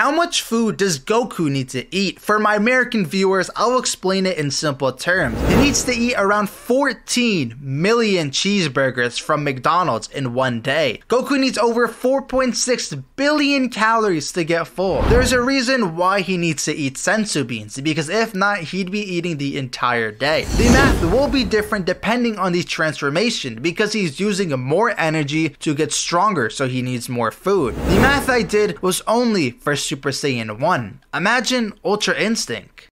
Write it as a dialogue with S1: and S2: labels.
S1: How much food does Goku need to eat? For my American viewers, I'll explain it in simple terms. He needs to eat around 14 million cheeseburgers from McDonald's in one day. Goku needs over 4.6 billion calories to get full. There's a reason why he needs to eat senzu beans, because if not, he'd be eating the entire day. The math will be different depending on the transformation, because he's using more energy to get stronger, so he needs more food. The math I did was only for Super Saiyan 1. Imagine Ultra Instinct.